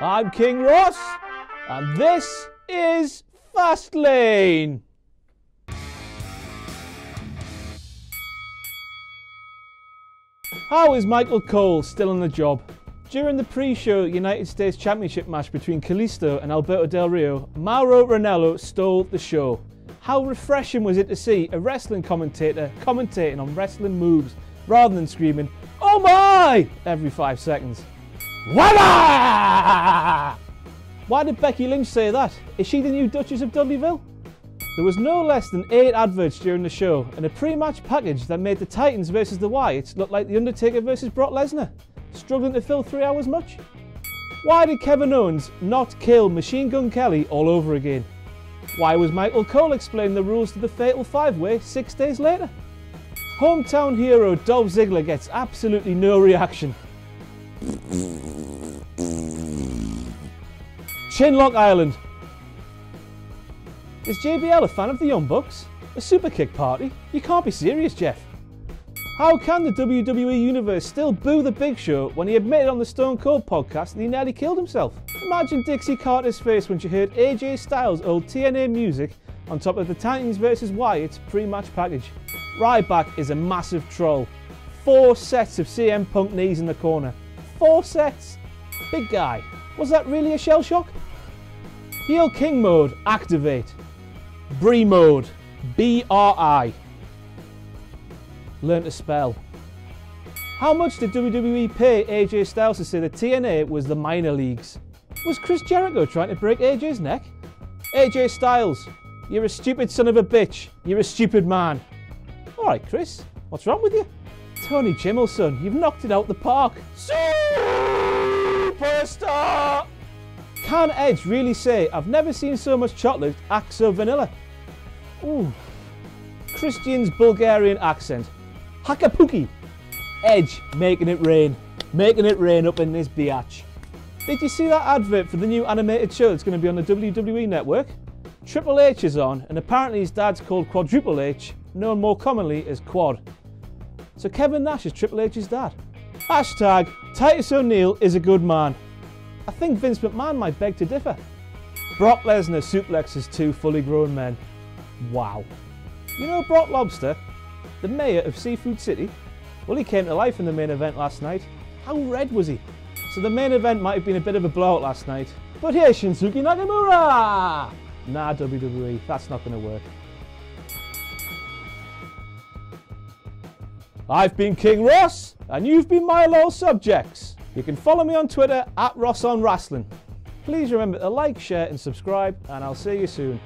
I'm King Ross, and this is Fastlane. How is Michael Cole still on the job? During the pre-show United States Championship match between Kalisto and Alberto Del Rio, Mauro Ranallo stole the show. How refreshing was it to see a wrestling commentator commentating on wrestling moves rather than screaming, Oh my! every five seconds. Wada! Why did Becky Lynch say that? Is she the new Duchess of Dudleyville? There was no less than eight adverts during the show and a pre-match package that made the Titans versus the Wyatts look like The Undertaker versus Brock Lesnar. Struggling to fill three hours much? Why did Kevin Owens not kill Machine Gun Kelly all over again? Why was Michael Cole explaining the rules to the Fatal 5-Way six days later? Hometown hero Dolph Ziggler gets absolutely no reaction. Chinlock Island. Is JBL a fan of the Young Bucks? A super kick party? You can't be serious, Jeff. How can the WWE Universe still boo the Big Show when he admitted on the Stone Cold podcast that he nearly killed himself? Imagine Dixie Carter's face when she heard AJ Styles' old TNA music on top of the Titans vs Wyatt pre-match package. Ryback is a massive troll. Four sets of CM Punk knees in the corner. Four sets! Big guy, was that really a shell shock? Heel King mode, activate. Brie mode, B-R-I. Learn to spell. How much did WWE pay AJ Styles to say that TNA was the minor leagues? Was Chris Jericho trying to break AJ's neck? AJ Styles, you're a stupid son of a bitch. You're a stupid man. Alright, Chris, what's wrong with you? Tony Chimel, son, you've knocked it out the park. Superstar! Can Edge really say, I've never seen so much chocolate act so vanilla? Ooh. Christian's Bulgarian accent. Hakapuki. Edge making it rain. Making it rain up in this biatch. Did you see that advert for the new animated show that's going to be on the WWE network? Triple H is on, and apparently his dad's called Quadruple H, known more commonly as Quad. So Kevin Nash is Triple H's dad. Hashtag Titus O'Neil is a good man. I think Vince McMahon might beg to differ. Brock Lesnar suplexes two fully grown men. Wow. You know Brock Lobster, the mayor of Seafood City? Well, he came to life in the main event last night. How red was he? So the main event might have been a bit of a blowout last night. But here's Shinsuke Nakamura! Nah, WWE, that's not going to work. I've been King Ross, and you've been my loyal subjects. You can follow me on Twitter at Ross on Wrestling. Please remember to like, share, and subscribe, and I'll see you soon.